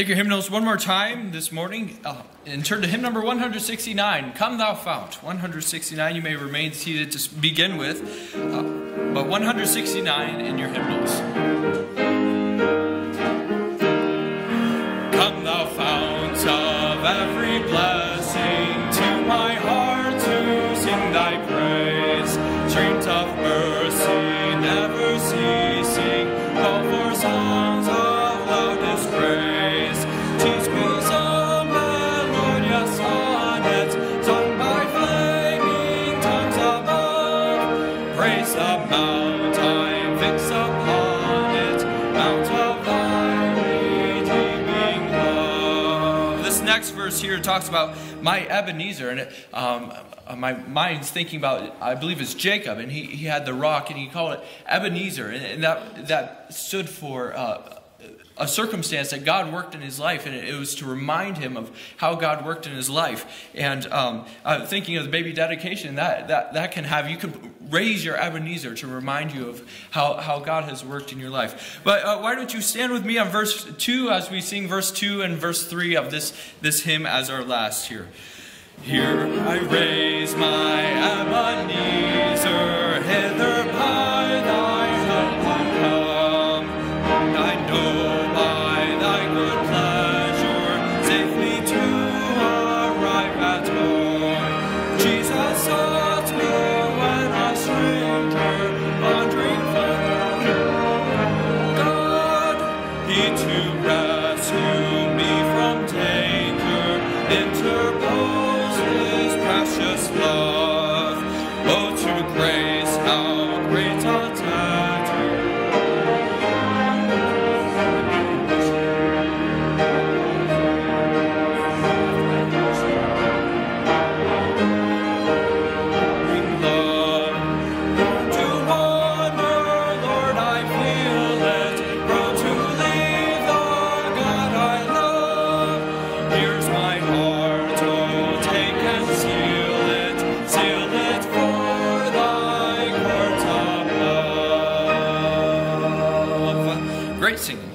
Take your hymnals one more time this morning uh, and turn to hymn number 169, Come Thou Fount. 169, you may remain seated to begin with, uh, but 169 in your hymnals. Come Thou Fount of every blessing, to my heart to sing Thy praise. Streams of mercy I fix upon it, mount of thy redeeming love. This next verse here talks about my Ebenezer, and it, um, uh, my mind's thinking about, I believe it's Jacob, and he, he had the rock, and he called it Ebenezer, and, and that, that stood for uh, a circumstance that God worked in his life, and it was to remind him of how God worked in his life. And um, uh, thinking of the baby dedication, that, that, that can have, you can raise your Ebenezer to remind you of how, how God has worked in your life. But uh, why don't you stand with me on verse 2 as we sing verse 2 and verse 3 of this, this hymn as our last here. Here I raise my enter. writing